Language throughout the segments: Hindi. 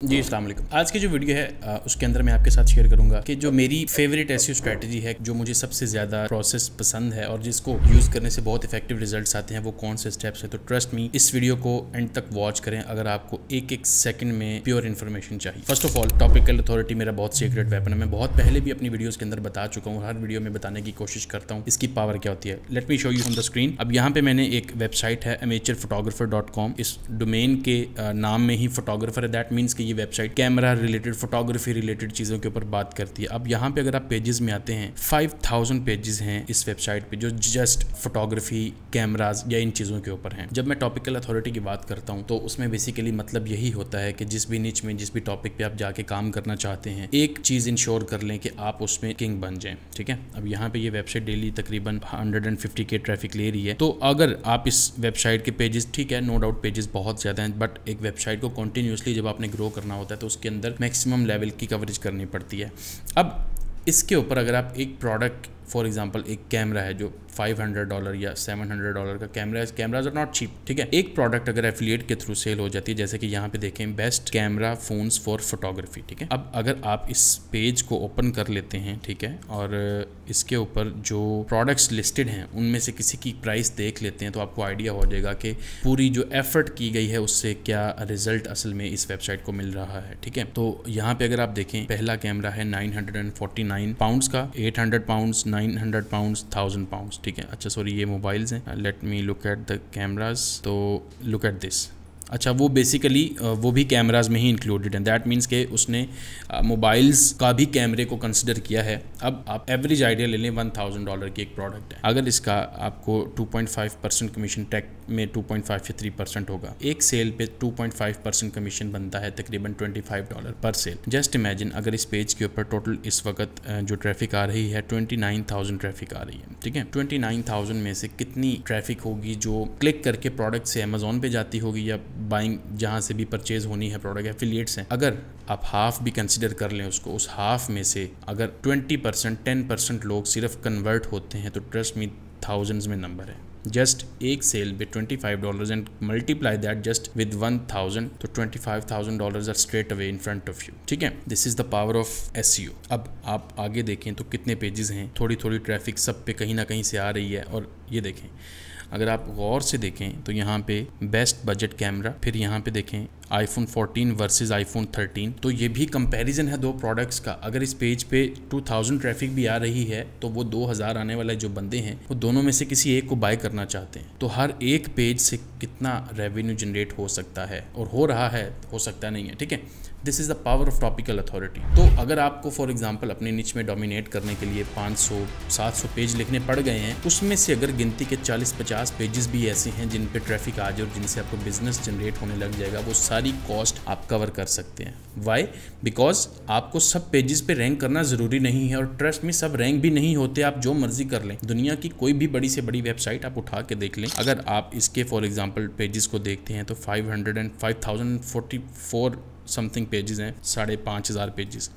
जी, अस्सलाम आज की जो वीडियो है उसके अंदर मैं आपके साथ शेयर करूँगा कि जो मेरी फेवरेट ऐसी स्ट्रेटजी है, जो मुझे सबसे ज़्यादा प्रोसेस पसंद है और जिसको यूज़ करने से बहुत इफ़ेक्टिव रिजल्ट्स आते हैं, वो कौन से स्टेप्स है? तो ट्रस्ट मी इस वीडियो को एंड तक वॉच करें अगर आपको एक एक सेकंड में प्योर इन्फॉर्मेशन चाहिए। First of all topical authority मेरा बहुत सीक्रेट वेपन है। मैं बहुत पहले भी अपनी वीडियोज़ के अंदर बता चुका हूँ, हर वीडियो में बताने की कोशिश करता हूँ, इसकी पावर क्या होती है। Let me show you on the screen अब यहाँ पे मैंने एक वेबसाइट है अमेचर फोटोग्राफर डॉट कॉम इस डोमेन के नाम में ही फोटोग्राफर है। दैट मीन्स कि ये website camera related photography related चीज़ों के ऊपर बात करती है। अब यहाँ पे अगर आप पेजेस में आते हैं 5000 पेजेस हैं इस वेबसाइट पे जो जस्ट फोटोग्राफी कैमराज या इन चीज़ों के ऊपर हैं। जब मैं टॉपिकल अथॉरिटी की बात करता हूँ तो उसमें बेसिकली मतलब यही होता है कि जिस भी नीच में, जिस भी टॉपिक पे आप जाके काम करना चाहते हैं, एक चीज़ इंश्योर कर लें कि आप उसमें किंग बन जाएँ, ठीक है? अब यहाँ पे ये वेबसाइट डेली तकरीबन हंड्रेड के ट्रैफ़िक ले रही है। तो अगर आप इस वेबसाइट के पेजेस ठीक है नो डाउट पेजेस बहुत ज़्यादा हैं बट एक वेबसाइट को कंटिन्यूसली जब आपने ग्रो करना होता है तो उसके अंदर मैक्सिमम लेवल की कवरेज करनी पड़ती है। अब इसके ऊपर अगर आप एक प्रोडक्ट फॉर एग्ज़ाम्पल एक कैमरा है जो 500 डॉलर या 700 डॉलर का कैमरा है। कैमराज आर नॉट चीप ठीक है? एक प्रोडक्ट अगर एफिलिएट के थ्रू सेल हो जाती है, जैसे कि यहाँ पे देखें best camera phones for photography ठीक है? अब अगर आप इस पेज को ओपन कर लेते हैं, ठीक है? और इसके ऊपर जो प्रोडक्ट्स लिस्टेड हैं, उनमें से किसी की प्राइस देख लेते हैं तो आपको आइडिया हो जाएगा कि पूरी जो एफर्ट की गई है, उससे क्या रिज़ल्ट असल में इस वेबसाइट को मिल रहा है, ठीक है? तो यहाँ पे अगर आप देखें, पहला कैमरा है नाइन पाउंड्स का eight hundred pounds nine hundred pound thousand pound ठीक है? अच्छा सॉरी ये मोबाइल्स हैं। Let me look at the cameras तो लुक एट दिस अच्छा वो बेसिकली वो भी कैमराज में ही इंक्लूडेड हैं। दैट मीन्स के उसने मोबाइल्स का भी कैमरे को कंसिडर किया है। अब आप एवरेज आइडिया ले लें वन थाउज़ेंड डॉलर की एक प्रोडक्ट है। अगर इसका आपको two point five percent commission टैक में टू पॉइंट फाइव या थ्री परसेंट होगा। एक सेल पे two point five percent commission बनता है, तकरीबन ट्वेंटी फाइव डॉलर पर सेल जस्ट इमेजिन अगर इस पेज के ऊपर टोटल इस वक्त जो ट्रैफ़िक आ रही है ट्वेंटी नाइन थाउज़ेंड ट्रैफ़िक आ रही है, ठीक है? ट्वेंटी नाइन थाउज़ेंड में से कितनी ट्रैफ़िक होगी जो क्लिक करके प्रोडक्ट से अमेजोन पे जाती होगी या बाइंग जहाँ से भी परचेज होनी है प्रोडक्ट एफिलिएट्स हैं। अगर आप हाफ़ भी कंसिडर कर लें उसको, उस हाफ़ में से अगर ट्वेंटी परसेंट टेन परसेंट लोग सिर्फ़ कन्वर्ट होते हैं तो ट्रस्ट मी थाउजेंड्स में नंबर है। जस्ट एक सेल पे twenty five dollar and multiply that just with one thousand तो twenty five thousand dollar are straight away in front of you ठीक है? This is the power of S अब आप आगे देखें तो कितने पेजेस हैं? थोड़ी थोड़ी ट्रैफ़िक सब पे कहीं ना कहीं से आ रही है और ये देखें। अगर आप गौर से देखें तो यहाँ पे बेस्ट बजट कैमरा फिर यहाँ पे देखें आईफोन 14 वर्सेस आईफोन 13 तो ये भी कंपैरिजन है दो प्रोडक्ट्स का। अगर इस पेज पे 2000 ट्रैफ़िक भी आ रही है तो वो 2000 आने वाले जो बंदे हैं, वो दोनों में से किसी एक को बाय करना चाहते हैं। तो हर एक पेज से कितना रेवेन्यू जनरेट हो सकता है, और हो रहा है, हो सकता नहीं है, ठीक है? This is the power of topical authority तो अगर आपको फॉर एग्ज़ाम्पल अपने निच में डोमिनेट करने के लिए 500 700 पेज लिखने पड़ गए हैं, उसमें से अगर गिनती के 40-50 पेजेस भी ऐसे हैं जिन पे ट्रैफ़िक आ जाए और जिनसे आपको बिज़नेस जनरेट होने लग जाएगा, वो सारी कॉस्ट आप कवर कर सकते हैं। वाई बिकॉज़ आपको सब पेजेस पे रैंक करना ज़रूरी नहीं है और ट्रस्ट में सब रैंक भी नहीं होते, आप जो मर्ज़ी कर लें। दुनिया की कोई भी बड़ी से बड़ी वेबसाइट आप उठा के देख लें। अगर आप इसके फॉर एग्ज़ाम्पल पेजेस को देखते हैं तो five hundred and five thousand forty four something pages हैं साढ़े पाँच हज़ार पेजेस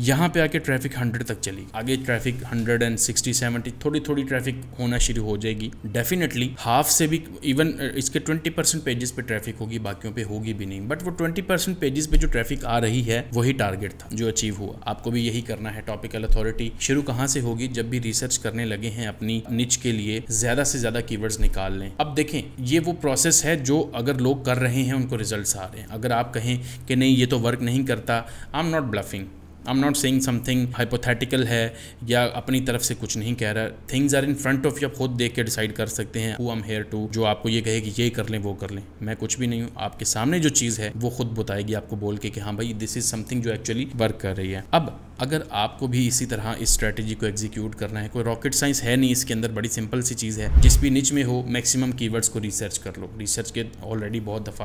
यहाँ पे आके ट्रैफ़िक हंड्रेड तक चली। आगे traffic hundred and sixty seventy थोड़ी थोड़ी ट्रैफ़िक होना शुरू हो जाएगी। डेफिनेटली हाफ़ से भी इवन इसके ट्वेंटी परसेंट पेजेस पे ट्रैफ़िक होगी, बाकियों पे होगी भी नहीं। बट वो ट्वेंटी परसेंट पेजेस पे जो ट्रैफ़िक आ रही है, वही टारगेट था, जो अचीव हुआ। आपको भी यही करना है टॉपिकल अथॉरिटी शुरू कहाँ से होगी? जब भी रिसर्च करने लगे हैं, अपनी निच के लिए ज़्यादा से ज़्यादा कीवर्ड्स निकाल लें। अब देखें, ये वो प्रोसेस है जो अगर लोग कर रहे हैं, उनको रिज़ल्ट आ रहे हैं। अगर आप कहें कि नहीं, ये तो वर्क नहीं करता I am not bluffing I am not saying something hypothetical है या अपनी तरफ़ से कुछ नहीं कह रहा। Things are in front of you खुद देख के डिसाइड कर सकते हैं हु एम हेयर टू जो आपको ये कहे कि ये कर लें, वो कर लें। मैं कुछ भी नहीं हूँ। आपके सामने जो चीज़ है, वो खुद बताएगी, आपको बोल के कि हाँ भाई दिस इज़ समथिंग जो एक्चुअली वर्क कर रही है। अब अगर आपको भी इसी तरह इस स्ट्रेटजी को एग्जीक्यूट करना है, कोई रॉकेट साइंस है नहीं, इसके अंदर बड़ी सिंपल सी चीज़ है, जिस भी निच में हो मैक्सिमम कीवर्ड्स को रिसर्च कर लो। रिसर्च के ऑलरेडी बहुत दफ़ा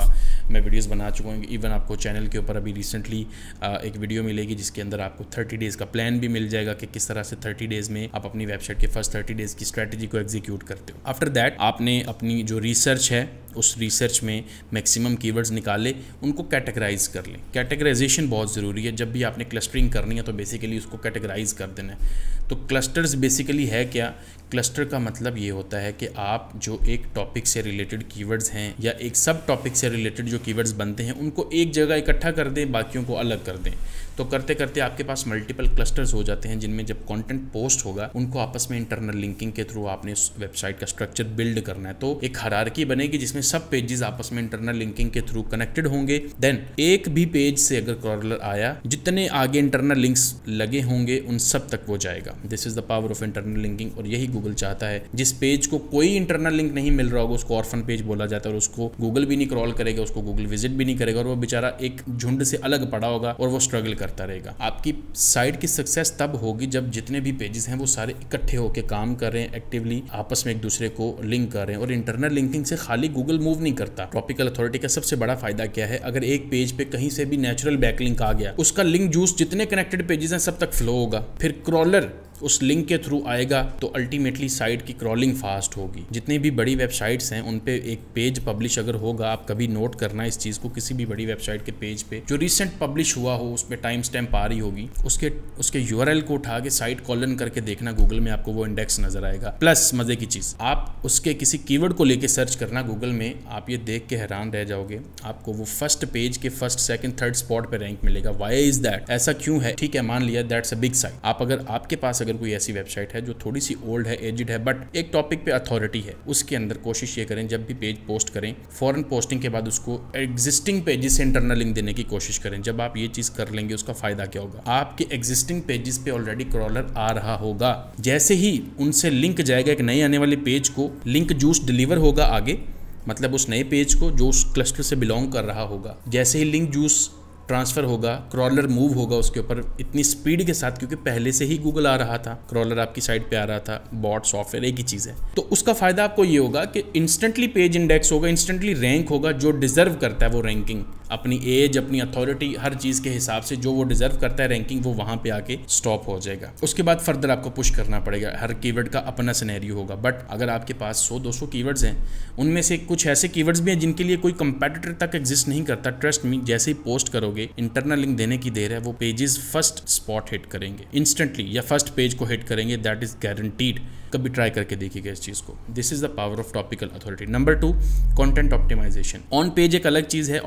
मैं वीडियोस बना चुका हूँ। इवन आपको चैनल के ऊपर अभी रिसेंटली एक वीडियो मिलेगी जिसके अंदर आपको थर्टी डेज़ का प्लान भी मिल जाएगा कि किस तरह से थर्टी डेज़ में आप अपनी वेबसाइट के फ़र्स्ट थर्टी डेज़ की स्ट्रेटजी को एग्जीक्यूट करते हो। आफ्टर दैट आपने अपनी जो रिसर्च है, उस रिसर्च में मैक्सिमम कीवर्ड्स निकाले, उनको कैटेगराइज कर लें। कैटेगराइजेशन बहुत ज़रूरी है। जब भी आपने क्लस्टरिंग करनी है तो बेसिकली उसको कैटेगराइज कर देना है। तो क्लस्टर्स बेसिकली है क्या? क्लस्टर का मतलब ये होता है कि आप जो एक टॉपिक से रिलेटेड कीवर्ड्स हैं या एक सब टॉपिक से रिलेटेड जो कीवर्ड्स बनते हैं, उनको एक जगह इकट्ठा कर दें, बाकियों को अलग कर दें। तो करते करते आपके पास मल्टीपल क्लस्टर्स हो जाते हैं जिनमें जब कंटेंट पोस्ट होगा, उनको आपस में इंटरनल लिंकिंग के थ्रू आपने वेबसाइट का स्ट्रक्चर बिल्ड करना है। तो एक हरारकी बनेगी जिसमें सब पेजेस आपस में इंटरनल लिंकिंग के थ्रू कनेक्टेड होंगे। देन एक भी पेज से अगर क्रॉलर आया, जितने आगे इंटरनल लिंक्स लगे होंगे, उन सब तक वो जाएगा। This is the power of internal linking और यही गूगल चाहता है। जिस पेज को कोई इंटरनल लिंक नहीं मिल रहा होगा, उसको ऑर्फन पेज बोला जाता है और उसको गूगल भी नहीं क्रॉल करेगा, उसको गूगल विज़िट भी नहीं करेगा और वो बेचारा एक झुंड से अलग पड़ा होगा और वो स्ट्रगल करता रहेगा। आपकी साइट की सक्सेस तब होगी जब जितने भी पेजेस हैं वो सारे इकट्ठे होकर काम कर रहे हैं एक्टिवली आपस में एक दूसरे को लिंक कर रहे हैं और इंटरनल लिंकिंग से खाली गूगल मूव नहीं करता। ट्रॉपिकल अथॉरिटी का सबसे बड़ा फ़ायदा क्या है? अगर एक पेज पे कहीं से भी नेचुरल बैकलिंक आ गया, उसका लिंक जूस जितने कनेक्टेड पेजेस हैं सब तक फ्लो होगा। फिर क्रॉलर उस लिंक के थ्रू आएगा तो अल्टीमेटली साइट की क्रॉलिंग फास्ट होगी। जितनी भी बड़ी वेबसाइट्स हैं, उन पे एक पेज पब्लिश अगर होगा, आप कभी नोट करना इस चीज़ को किसी भी बड़ी वेबसाइट के पेज पे। जो रिसेंट पब्लिश हुआ हो, उस पर टाइम स्टैम्प आ रही होगी। उसके उसके यूआरएल को उठा के साइट कॉलन करके देखना गूगल में आपको वो इंडेक्स नज़र आएगा। प्लस मज़े की चीज़। आप उसके किसी कीवर्ड को लेकर सर्च करना गूगल में, आप ये देख के हैरान रह जाओगे। आपको वो फ़र्स्ट पेज के फ़र्स्ट सेकंड थर्ड स्पॉट पे रैंक मिलेगा। वाई इज़ दैट ऐसा क्यों है? ठीक है, मान लिया दैट्स अ बिग साइट आप अगर आपके पास अगर कोई ऐसी वेबसाइट है जो थोड़ी सी ओल्ड है एजिड है बट एक टॉपिक पे अथॉरिटी है, उसके अंदर कोशिश ये करें, जब भी पेज पोस्ट करें फॉरन पोस्टिंग के बाद उसको एग्जिस्टिंग पेजेस से इंटरनल लिंक देने की कोशिश करें। जब आप ये चीज़ कर लेंगे, उसका फ़ायदा क्या होगा? आपके एग्जिस्टिंग पेजेस पे ऑलरेडी क्रॉलर आ रहा होगा। जैसे ही उनसे लिंक जाएगा, एक नए आने वाले पेज को लिंक जूस डिलीवर होगा आगे मतलब उस नए पेज को जो उस क्लस्टर से बिलोंग कर रहा होगा। जैसे ही लिंक जूस ट्रांसफ़र होगा क्रॉलर मूव होगा उसके ऊपर इतनी स्पीड के साथ, क्योंकि पहले से ही गूगल आ रहा था क्रॉलर आपकी साइड पे आ रहा था बॉट सॉफ्टवेयर एक ही चीज़ है। तो उसका फ़ायदा आपको ये होगा कि इंस्टेंटली पेज इंडेक्स होगा इंस्टेंटली रैंक होगा, जो डिजर्व करता है वो रैंकिंग अपनी एज अपनी अथॉरिटी हर चीज़ के हिसाब से जो वो डिजर्व करता है रैंकिंग वो वहाँ पे आके स्टॉप हो जाएगा। उसके बाद फर्दर आपको पुश करना पड़ेगा। हर कीवर्ड का अपना सिनेरियो होगा। बट अगर आपके पास 100-200 कीवर्ड्स हैं, उनमें से कुछ ऐसे कीवर्ड्स भी हैं जिनके लिए कोई कंपेटिटर तक एग्जिस्ट नहीं करता। ट्रस्ट मी जैसे ही पोस्ट करोगे इंटरनल लिंक देने की देर है, वो पेजेस फ़र्स्ट स्पॉट हिट करेंगे। इंस्टेंटली या फ़र्स्ट पेज को हिट करेंगे दैट इज़ गारंटीड कभी ट्राई करके देखिएगा इस चीज़ को। This is the power of topical authority number two content optimization on page एक अलग चीज़ है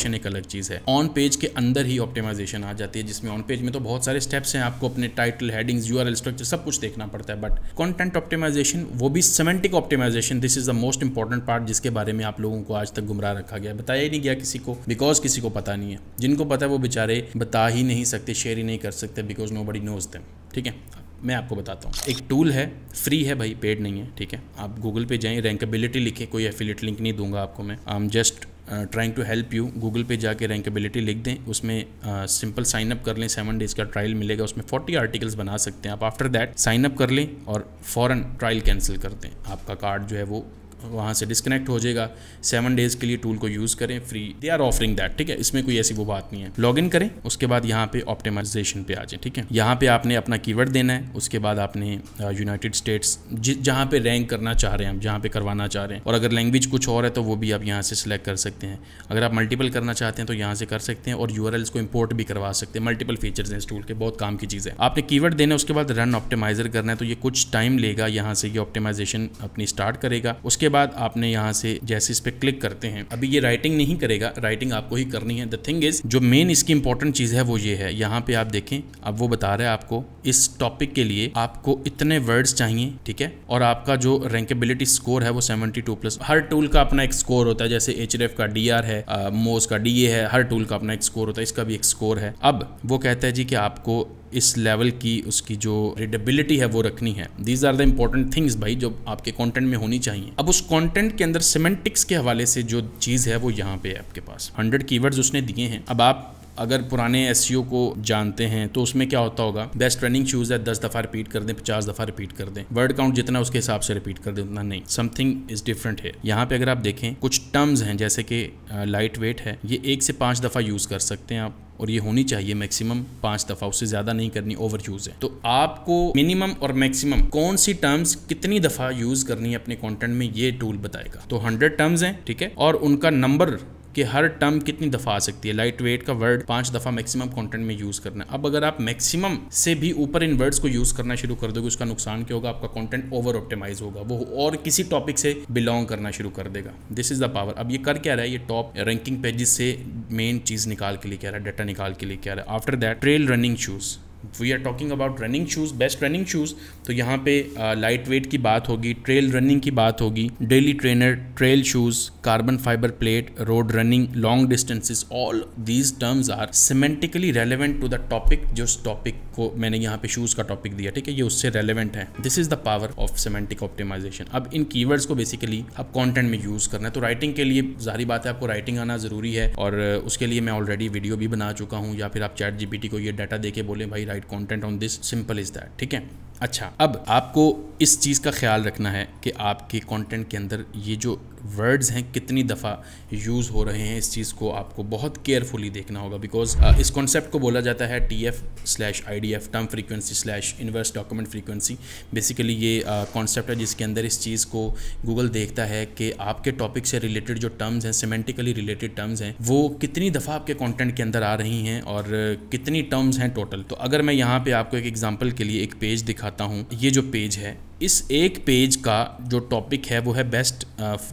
ऑप्टिमाइजेशन एक अलग चीज़ है। ऑन पेज के अंदर ही ऑप्टिमाइजेशन आ जाती है, जिसमें ऑन पेज में तो बहुत सारे स्टेप्स हैं, आपको अपने टाइटल हेडिंग्स यू स्ट्रक्चर सब कुछ देखना पड़ता है बट कॉन्टेंट ऑप्टिमाइजेशन वो भी semantic optimization this is the most important part जिसके बारे में आप लोगों को आज तक गुमराह रखा गया बताया ही नहीं गया किसी को बिकॉज़ किसी को पता नहीं है। जिनको पता है वो बेचारे बता ही नहीं सकते शेयर ही नहीं कर सकते because nobody knows them ठीक है? मैं आपको बताता हूँ। एक टूल है फ्री है भाई पेड नहीं है, ठीक है? आप गूगल पे जाएँ रैंकेबिलिटी लिखें, कोई एफिलेट लिंक नहीं दूँगा आपको मैं। I am just trying to help you Google पे जाके रैंकेबिलिटी लिख दें, उसमें सिंपल साइन अप कर लें सेवन डेज़ का ट्रायल मिलेगा, उसमें फोर्टी आर्टिकल्स बना सकते हैं आप। आफ्टर दैट साइन अप कर लें और फ़ौरन ट्रायल कैंसिल कर दें। आपका कार्ड जो है वो वहाँ से डिस्कनेक्ट हो जाएगा। सेवन डेज़ के लिए टूल को यूज़ करें free they are offering that ठीक है? इसमें कोई ऐसी वो बात नहीं है। लॉग इन करें, उसके बाद यहाँ पे ऑप्टिमाइजेशन पे आ जाए, ठीक है? यहाँ पे आपने अपना कीवर्ड देना है, उसके बाद आपने यूनाइटेड स्टेट्स जहाँ पे रैंक करना चाह रहे हैं आप, जहाँ पे करवाना चाह रहे हैं। और अगर लैंग्वेज कुछ और है तो वो भी आप यहाँ से सिलेक्ट कर सकते हैं। अगर आप मल्टीपल करना चाहते हैं तो यहाँ से कर सकते हैं और यू को इम्पोर्ट भी करवा सकते हैं। मल्टीपल फीचर्स हैं इस टूल के, बहुत काम की चीज़ है। आपने कीवर्ड देना उसके बाद रन ऑप्टिमाइजर करना है तो ये कुछ टाइम लेगा यहाँ से ये ऑप्टिमाइजेशन अपनी स्टार्ट करेगा। उसके बाद आपने यहाँ से जैसे इस पर क्लिक करते हैं। अभी ये राइटिंग नहीं करेगा राइटिंग आपको ही करनी है। द थिंग इज़ जो मेन इसकी इंपॉर्टेंट चीज़ है वो ये है। यहाँ पे आप देखें, अब वो बता रहा है आपको, इस टॉपिक के लिए आपको इतने वर्ड्स चाहिए, ठीक है? और आपका जो रैंकेबिलिटी स्कोर है वो 72 प्लस हर टूल का अपना एक स्कोर होता है, जैसे एच का डी है मोस का डी है, हर टूल का अपना एक स्कोर होता है, इसका भी एक स्कोर है। अब वो कहता है जी कि आपको इस लेवल की उसकी जो रीडेबिलिटी है वो रखनी है। These are the important things भाई जो आपके कंटेंट में होनी चाहिए। अब उस कंटेंट के अंदर सिमेंटिक्स के हवाले से जो चीज़ है वो यहाँ पे है आपके पास। हंड्रेड कीवर्ड्स उसने दिए हैं। अब आप अगर पुराने एस e को जानते हैं तो उसमें क्या होता होगा? बेस्ट रनिंग शूज़ है, दस दफ़ा रिपीट कर दें, पचास दफ़ा रिपीट कर दें। वर्ड काउंट जितना उसके हिसाब से रिपीट कर दें, उतना नहीं। समथिंग इज़ डिफरेंट है। यहाँ पे अगर आप देखें, कुछ टर्म्स हैं जैसे कि लाइट वेट है। ये एक से पाँच दफ़ा यूज़ कर सकते हैं आप। और ये होनी चाहिए मैक्सिमम पाँच दफ़ा, उससे ज़्यादा नहीं करनी ओवर यूज़ है। तो आपको मिनिमम और मैक्सिमम कौन सी टर्म्स कितनी दफ़ा यूज़ करनी है अपने कॉन्टेंट में, ये टूल बताएगा। तो हंड्रेड टर्म्स हैं, ठीक है? और उनका नंबर कि हर टर्म कितनी दफ़ा आ सकती है? लाइट वेट का वर्ड पाँच दफ़ा मैक्सिमम कंटेंट में यूज़ करना है। अब अगर आप मैक्सिमम से भी ऊपर इन वर्ड्स को यूज़ करना शुरू कर दोगे, उसका नुकसान क्या होगा? आपका कंटेंट ओवर ऑप्टिमाइज होगा। वो और किसी टॉपिक से बिलोंग करना शुरू कर देगा। दिस इज़ द पावर अब ये कर क्या रहा है? ये टॉप रैंकिंग पेजेस से मेन चीज़ निकाल के लिए क्या रहा है डाटा निकाल के लिए क्या रहा है। After that trail running shoes we are talking about running shoes best running shoes तो यहाँ पे लाइट uh, वेट की बात होगी ट्रेल रनिंग की बात होगी daily trainer trail shoes carbon fibre plate road running long distances all these terms are semantically relevant to the topic जो टॉपिक को मैंने यहाँ पे शूज़ का टॉपिक दिया ठीक है? ये उससे रेलिवेंट है। This is the power of semantic optimization अब इन कीवर्ड्स को बेसिकली अब कॉन्टेंट में यूज़ करना है। तो राइटिंग के लिए जारी बात है आपको राइटिंग आना ज़रूरी है। और uh, उसके लिए मैं ऑलरेडी वीडियो भी बना चुका हूँ या फिर आप चैट जीपीटी को ये डाटा दे के बोले भाई write content on this simple is that ठीक है? अच्छा अब आपको इस चीज़ का ख्याल रखना है कि आपके कंटेंट के अंदर ये जो वर्ड्स हैं कितनी दफ़ा यूज़ हो रहे हैं इस चीज़ को आपको बहुत केयरफुली देखना होगा बिकॉज़ uh, इस कॉन्सेप्ट को बोला जाता है T F slash I D F term frequency slash inverse document frequency basically ये कॉन्सेप्ट uh, है जिसके अंदर इस चीज़ को गूगल देखता है कि आपके टॉपिक से रिलेटेड जो टर्म्स हैं सीमेंटिकली रिलेटेड टर्म्स हैं वो कितनी दफ़ा आपके कॉन्टेंट के अंदर आ रही हैं और uh, कितनी टर्म्स हैं टोटल तो अगर मैं यहाँ पर आपको एक एग्ज़ाम्पल के लिए एक पेज दिखाता हूँ ये जो पेज है इस एक पेज का जो टॉपिक है, वो है best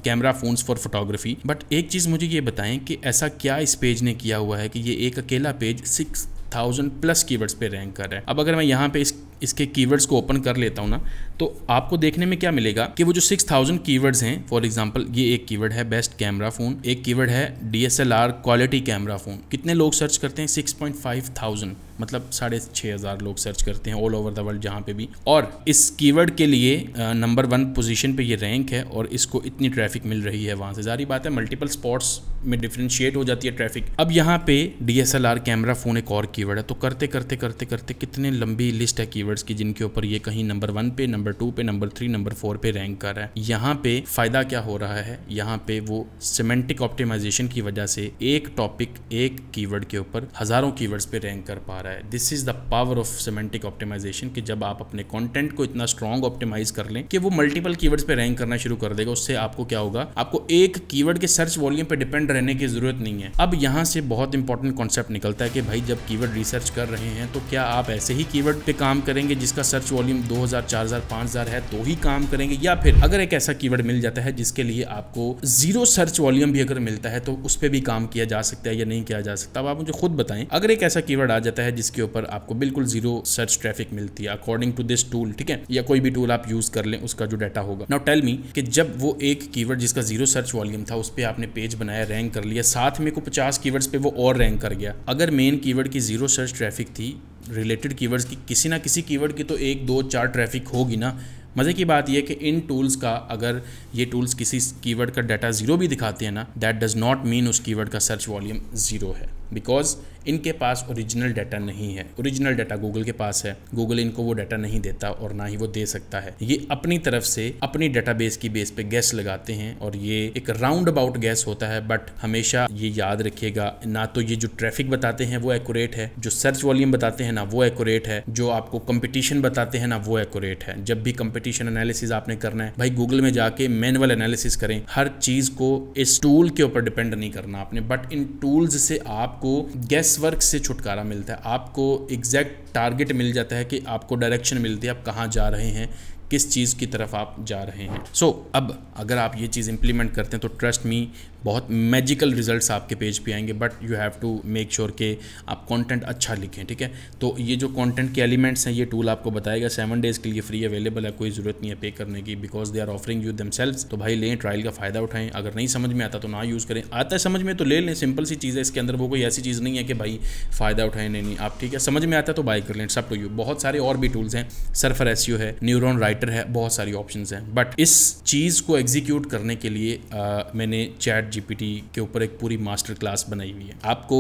camera phones for photography but एक चीज़ मुझे ये बताएँ कि ऐसा क्या इस पेज ने किया हुआ है कि ये एक अकेला page six thousand plus keywords पे रैंक कर रहा है। अब अगर मैं यहाँ पे इस, इसके कीवर्ड्स को ओपन कर लेता हूँ ना तो आपको देखने में क्या मिलेगा कि वो जो सिक्स थाउज़ेंड कीवर्ड्स हैं फॉर एग्जांपल ये एक कीवर्ड है बेस्ट कैमरा फ़ोन एक कीवर्ड है डीएसएलआर क्वालिटी कैमरा फ़ोन कितने लोग सर्च करते हैं? सिक्स पॉइंट फाइव थाउज़ेंड मतलब साढ़े छः हज़ार लोग सर्च करते हैं ऑल ओवर द वर्ल्ड जहाँ पे भी। और इस कीवर्ड के लिए नंबर वन पोजीशन पे ये रैंक है और इसको इतनी ट्रैफ़िक मिल रही है वहाँ से। जारी बात है मल्टीपल स्पॉट्स में डिफ्रेंशिएट हो जाती है ट्रैफ़िक अब यहाँ पे डीएसएलआर कैमरा फ़ोन एक और कीवर्ड है तो करते करते करते करते कितने लंबी लिस्ट है कीवर्ड्स की जिनके ऊपर ये कहीं नंबर वन पे नंबर टू पे नंबर थ्री नंबर फोर पे रैंक कर रहा है। यहाँ पे फ़ायदा क्या हो रहा है? यहाँ पे वो सीमेंटिक ऑप्टिमाइजेशन की वजह से एक टॉपिक एक कीवर्ड के ऊपर हज़ारों कीवर्ड्स पे रैंक कर पा रहा है। This is the power of semantic optimization कि जब आप अपने कंटेंट को इतना स्ट्रॉन्ग ऑप्टिमाइज कर लें कि वो मल्टीपल कीवर्ड्स पे रैंक करना शुरू कर देगा, उससे आपको क्या होगा? आपको एक कीवर्ड के सर्च वॉल्यूम पे डिपेंड रहने की ज़रूरत नहीं है। अब यहाँ से बहुत इंपॉर्टेंट कॉन्सेप्ट निकलता है कि भाई जब कीवर्ड रिसर्च कर रहे हैं तो क्या आप ऐसे ही कीवर्ड पे काम करेंगे जिसका सर्च वॉल्यूम 2000 4000 5000 है तो ही काम करेंगे? या फिर अगर एक ऐसा कीवर्ड मिल जाता है जिसके लिए आपको ज़ीरो सर्च वॉल्यूम भी अगर मिलता है तो उस पर भी काम किया जा सकता है या नहीं किया जा सकता? अब आप मुझे खुद बताएँ, अगर एक ऐसा कीवर्ड आ जाता है जिसके ऊपर आपको बिल्कुल ज़ीरो सर्च ट्रैफ़िक मिलती है अकॉर्डिंग टू दिस टूल ठीक है? या कोई भी टूल आप यूज़ कर लें, उसका जो डाटा होगा। नाउ टेल मी कि जब वो एक कीवर्ड जिसका ज़ीरो सर्च वॉल्यूम था, उस पर आपने पेज बनाया रैंक कर लिया, साथ में को पचास कीवर्ड्स पे वो और रैंक कर गया। अगर मेन कीवर्ड की ज़ीरो सर्च ट्रैफ़िक थी रिलेटेड कीवर्ड्स की किसी ना किसी कीवर्ड की तो एक, दो, चार ट्रैफ़िक होगी ना? मज़े की बात यह कि इन टूल्स का अगर ये टूल्स किसी कीवर्ड का डाटा ज़ीरो भी दिखाते हैं ना दैट डज़ नॉट मीन उस कीवर्ड का सर्च वॉल्यूम ज़ीरो है। बिकॉज़ इनके पास ओरिजिनल डाटा नहीं है। ओरिजिनल डाटा गूगल के पास है। गूगल इनको वो डाटा नहीं देता और ना ही वो दे सकता है। ये अपनी तरफ़ से अपनी डाटाबेस की बेस पे गैस लगाते हैं और ये एक राउंड अबाउट गैस होता है बट हमेशा ये याद रखिएगा, ना तो ये जो ट्रैफ़िक बताते हैं वो एक्यूरेट है, जो सर्च वॉल्यूम बताते हैं ना वो एक्यूरेट है, जो आपको कंपटीशन बताते हैं ना वो एक्यूरेट है। जब भी कंपटीशन एनालिसिस आपने करना है, भाई गूगल में जाके मैनुअल एनालिसिस करें। हर चीज़ को इस टूल के ऊपर डिपेंड नहीं करना आपने बट इन टूल्स से आपको गैस वर्क से छुटकारा मिलता है। आपको एग्जैक्ट टारगेट मिल जाता है कि आपको डायरेक्शन मिलती है आप कहाँ जा रहे हैं किस चीज़ की तरफ़ आप जा रहे हैं। सो so, अब अगर आप ये चीज़ इंप्लीमेंट करते हैं तो ट्रस्ट मी बहुत मैजिकल रिजल्ट्स आपके पेज पे आएँगे but you have to make sure कि आप कंटेंट अच्छा लिखें ठीक है? तो ये जो कंटेंट के एलिमेंट्स हैं ये टूल आपको बताएगा सेवन डेज़ के लिए फ्री अवेलेबल है कोई ज़रूरत नहीं है पे करने की because they are offering you दम तो भाई लें ट्रायल का फ़ायदा उठाएँ अगर नहीं समझ में आता तो ना यूज़ करें। आता है समझ में तो ले लें सिंपल सी चीज़ है इसके अंदर वो कोई ऐसी चीज़ नहीं है कि भाई फ़ायदा उठाएँ नहीं नहीं आप ठीक है समझ में आता तो बाई कर लें सब टू यू बहुत सारे और भी टूल्स हैं सरफर एस है न्यूरोन राइटर है बहुत सारी ऑप्शन हैं बट इस चीज़ को एग्जीक्यूट करने के लिए आ, मैंने चैट GPT के ऊपर एक पूरी मास्टर क्लास बनाई हुई है। आपको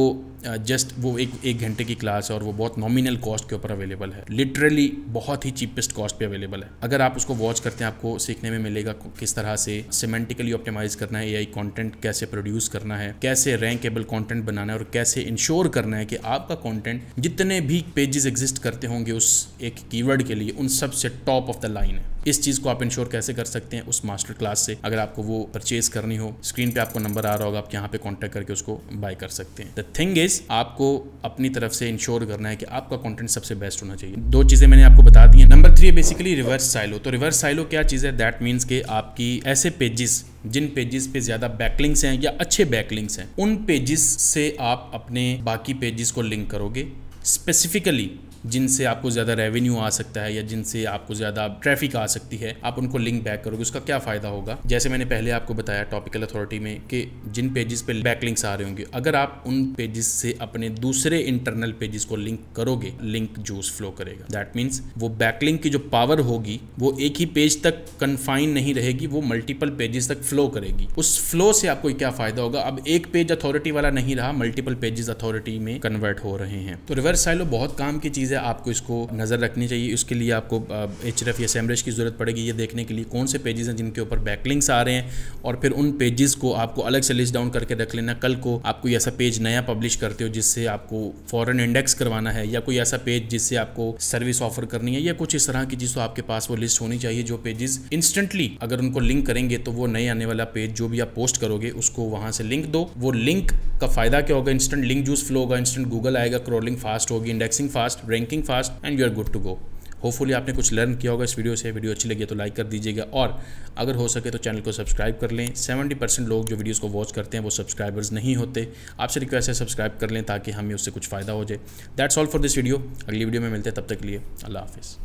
जस्ट वो एक एक घंटे की क्लास है और वो बहुत नॉमिनल कॉस्ट के ऊपर अवेलेबल है। लिटरली बहुत ही चीपेस्ट कॉस्ट पे अवेलेबल है। अगर आप उसको वॉच करते हैं, आपको सीखने में मिलेगा किस तरह से सिमेंटिकली ऑप्टिमाइज करना है एआई कंटेंट कैसे प्रोड्यूस करना है, कैसे रैंकेबल कंटेंट बनाना है और कैसे इंश्योर करना है कि आपका कंटेंट जितने भी पेजेस एग्जिस्ट करते होंगे उस एक कीवर्ड के लिए, उन सबसे टॉप ऑफ़ द लाइन है। इस चीज़ को आप इंश्योर कैसे कर सकते हैं उस मास्टर क्लास से? अगर आपको वो परचेज करनी हो, स्क्रीन पे आपको नंबर आ रहा होगा, आप यहाँ पे कॉन्टैक्ट करके उसको बाय कर सकते हैं। द थिंग इज़ आपको अपनी तरफ़ से इंश्योर करना है कि आपका कॉन्टेंट सबसे बेस्ट होना चाहिए। दो चीज़ें मैंने आपको बता दी है। Number three basically reverse silo तो रिवर्स साइलो क्या चीज़ है? दैट मीन्स के आपकी ऐसे पेजेस जिन पेजेस पे ज़्यादा बैकलिंग्स हैं या अच्छे बैकलिंग्स हैं, उन पेजेस से आप अपने बाकी पेजेस को लिंक करोगे। स्पेसिफिकली जिनसे आपको ज़्यादा रेवेन्यू आ सकता है या जिनसे आपको ज़्यादा ट्रैफ़िक आ सकती है, आप उनको लिंक बैक करोगे, उसका क्या फ़ायदा होगा? जैसे मैंने पहले आपको बताया टॉपिकल अथॉरिटी में कि जिन पेजेस पे बैक लिंक्स आ रहे होंगे, अगर आप उन पेजेस से अपने दूसरे इंटरनल पेजेस को लिंक करोगे लिंक जूस फ्लो करेगा। दैट मीन्स वो बैकलिंक की जो पावर होगी, वो एक ही पेज तक कन्फाइन नहीं रहेगी, वो मल्टीपल पेजेस तक फ्लो करेगी। उस फ्लो से आपको क्या फ़ायदा होगा? अब एक पेज अथॉरिटी वाला नहीं रहा मल्टीपल पेजेस अथॉरिटी में कन्वर्ट हो रहे हैं। तो रिवर्स साइलो बहुत काम की चीज़ है, आपको इसको नज़र रखनी चाहिए। उसके लिए आपको एच या सैमरेज की ज़रूरत पड़ेगी ये देखने के लिए कौन से पेजेस हैं जिनके ऊपर बैकलिंग्स आ रहे हैं और फिर उन पेजेस को आपको अलग से लिस्ट डाउन करके रख लेना। कल को आप कोई ऐसा पेज नया पब्लिश करते हो जिससे आपको फॉरन इंडेक्स करवाना है या कोई ऐसा पेज जिससे आपको सर्विस ऑफ़र करनी है या कुछ इस तरह की चीज़ आपके पास वो लिस्ट होनी चाहिए जो पेजेस इंस्टेंटली अगर उनको लिंक करेंगे तो वो नए आने वाला पेज जो भी आप पोस्ट करोगे उसको वहाँ से लिंक दो। वो लिंक का फ़ायदा क्या होगा? इंस्टेंट लिंक जूस फ्लो होगा इंस्टेंट गूगल आएगा क्रॉलिंग फास्ट होगी indexing fast ranking fast and you are good to go hopefully आपने कुछ लर्न किया होगा इस वीडियो से। वीडियो अच्छी लगी तो लाइक कर दीजिएगा और अगर हो सके तो चैनल को सब्सक्राइब कर लें। 70 परसेंट लोग जो वीडियोस को वॉच करते हैं वो सब्सक्राइबर्स नहीं होते। आपसे रिक्वेस्ट है सब्सक्राइब कर लें ताकि हमें उससे कुछ फ़ायदा हो जाए। That's all for this video अगली वीडियो में मिलते हैं। तब तक लिए अल्लाह हाफिज़।